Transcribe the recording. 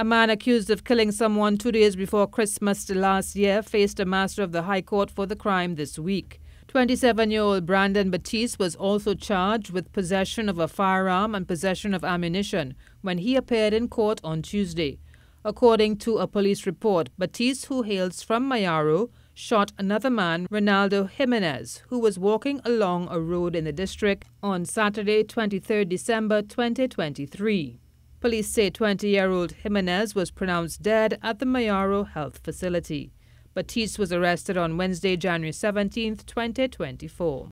A man accused of killing someone two days before Christmas last year faced a master of the High Court for the crime this week. 27-year-old Brandon Baptiste was also charged with possession of a firearm and possession of ammunition when he appeared in court on Tuesday. According to a police report, Baptiste, who hails from Mayaro, shot another man, Renaldo Jimenez, who was walking along a road in the district on Saturday, 23 December 2023. Police say 20-year-old Jimenez was pronounced dead at the Mayaro Health Facility. Baptiste was arrested on Wednesday, January 17, 2024.